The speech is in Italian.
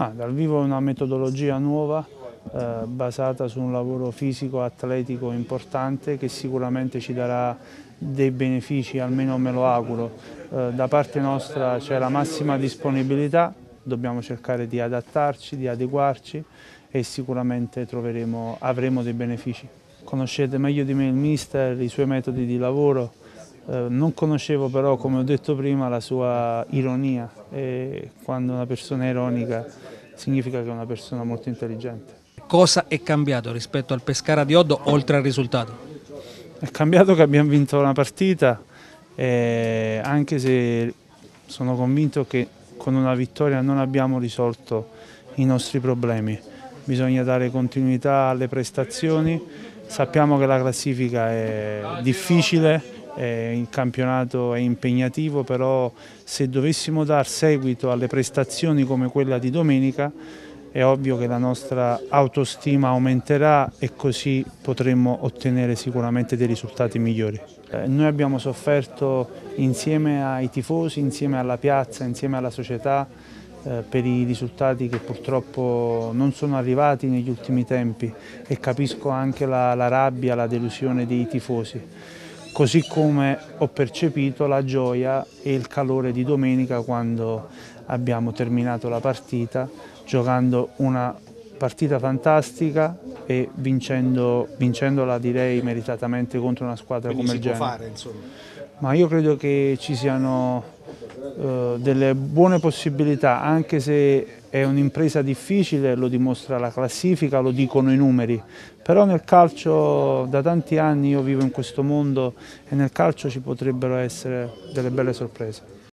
Ah, dal vivo è una metodologia nuova eh, basata su un lavoro fisico atletico importante che sicuramente ci darà dei benefici, almeno me lo auguro. Eh, da parte nostra c'è la massima disponibilità, dobbiamo cercare di adattarci, di adeguarci e sicuramente troveremo, avremo dei benefici. Conoscete meglio di me il mister, i suoi metodi di lavoro, non conoscevo però, come ho detto prima, la sua ironia e quando una persona è ironica significa che è una persona molto intelligente. Cosa è cambiato rispetto al Pescara di Oddo oltre al risultato? È cambiato che abbiamo vinto una partita, eh, anche se sono convinto che con una vittoria non abbiamo risolto i nostri problemi. Bisogna dare continuità alle prestazioni, sappiamo che la classifica è difficile, il campionato è impegnativo, però se dovessimo dar seguito alle prestazioni come quella di domenica è ovvio che la nostra autostima aumenterà e così potremmo ottenere sicuramente dei risultati migliori. Eh, noi abbiamo sofferto insieme ai tifosi, insieme alla piazza, insieme alla società eh, per i risultati che purtroppo non sono arrivati negli ultimi tempi e capisco anche la, la rabbia, la delusione dei tifosi così come ho percepito la gioia e il calore di domenica quando abbiamo terminato la partita giocando una partita fantastica e vincendo, vincendola direi meritatamente contro una squadra Quindi come il Genoa. Ma io credo che ci siano uh, delle buone possibilità, anche se è un'impresa difficile, lo dimostra la classifica, lo dicono i numeri, però nel calcio da tanti anni io vivo in questo mondo e nel calcio ci potrebbero essere delle belle sorprese.